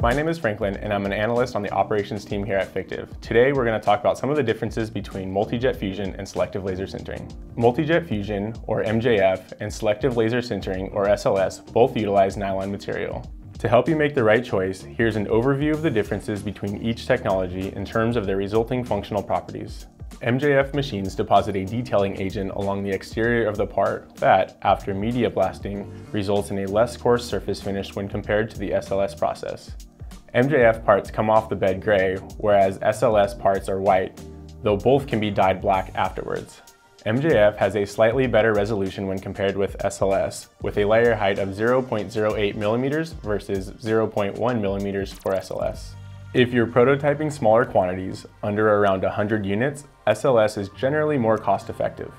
My name is Franklin and I'm an analyst on the operations team here at Fictiv. Today we're going to talk about some of the differences between multi-jet fusion and selective laser sintering. Multi-jet fusion, or MJF, and selective laser sintering, or SLS, both utilize nylon material. To help you make the right choice, here's an overview of the differences between each technology in terms of their resulting functional properties. MJF machines deposit a detailing agent along the exterior of the part that, after media blasting, results in a less coarse surface finish when compared to the SLS process. MJF parts come off the bed gray, whereas SLS parts are white, though both can be dyed black afterwards. MJF has a slightly better resolution when compared with SLS, with a layer height of 0.08 millimeters versus 0.1 millimeters for SLS. If you're prototyping smaller quantities, under around 100 units, SLS is generally more cost effective.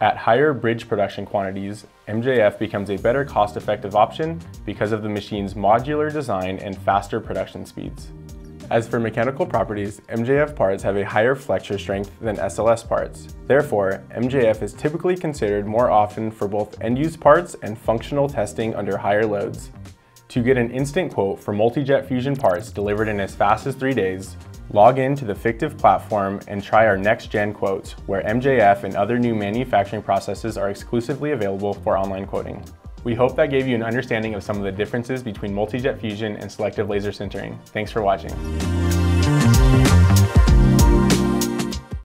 At higher bridge production quantities, MJF becomes a better cost-effective option because of the machine's modular design and faster production speeds. As for mechanical properties, MJF parts have a higher flexure strength than SLS parts. Therefore, MJF is typically considered more often for both end-use parts and functional testing under higher loads. To get an instant quote for multi-jet fusion parts delivered in as fast as three days, log in to the Fictiv platform and try our next-gen quotes, where MJF and other new manufacturing processes are exclusively available for online quoting. We hope that gave you an understanding of some of the differences between multi-jet fusion and selective laser sintering. Thanks for watching.